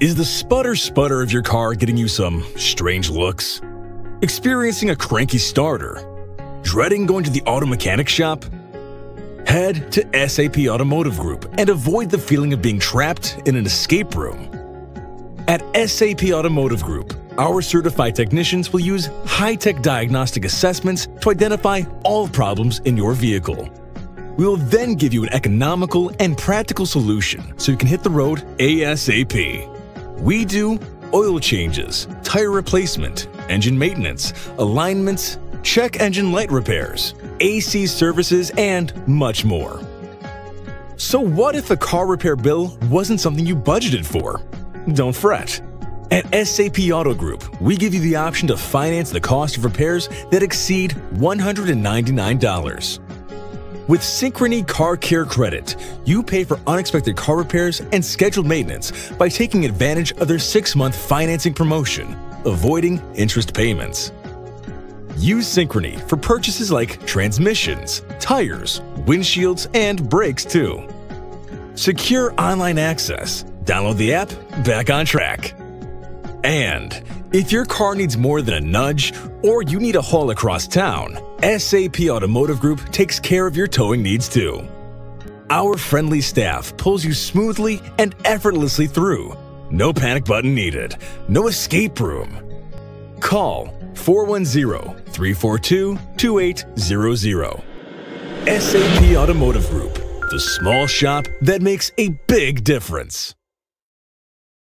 Is the sputter sputter of your car getting you some strange looks? Experiencing a cranky starter? Dreading going to the auto mechanic shop? Head to SAP Automotive Group and avoid the feeling of being trapped in an escape room. At SAP Automotive Group, our certified technicians will use high-tech diagnostic assessments to identify all problems in your vehicle. We will then give you an economical and practical solution so you can hit the road ASAP. We do oil changes, tire replacement, engine maintenance, alignments, check engine light repairs, AC services, and much more. So what if the car repair bill wasn't something you budgeted for? Don't fret. At SAP Auto Group, we give you the option to finance the cost of repairs that exceed $199. With Synchrony Car Care Credit, you pay for unexpected car repairs and scheduled maintenance by taking advantage of their six month financing promotion, avoiding interest payments. Use Synchrony for purchases like transmissions, tires, windshields, and brakes too. Secure online access. Download the app, back on track. And if your car needs more than a nudge or you need a haul across town, SAP Automotive Group takes care of your towing needs too. Our friendly staff pulls you smoothly and effortlessly through. No panic button needed, no escape room. Call 410 342 2800. SAP Automotive Group, the small shop that makes a big difference.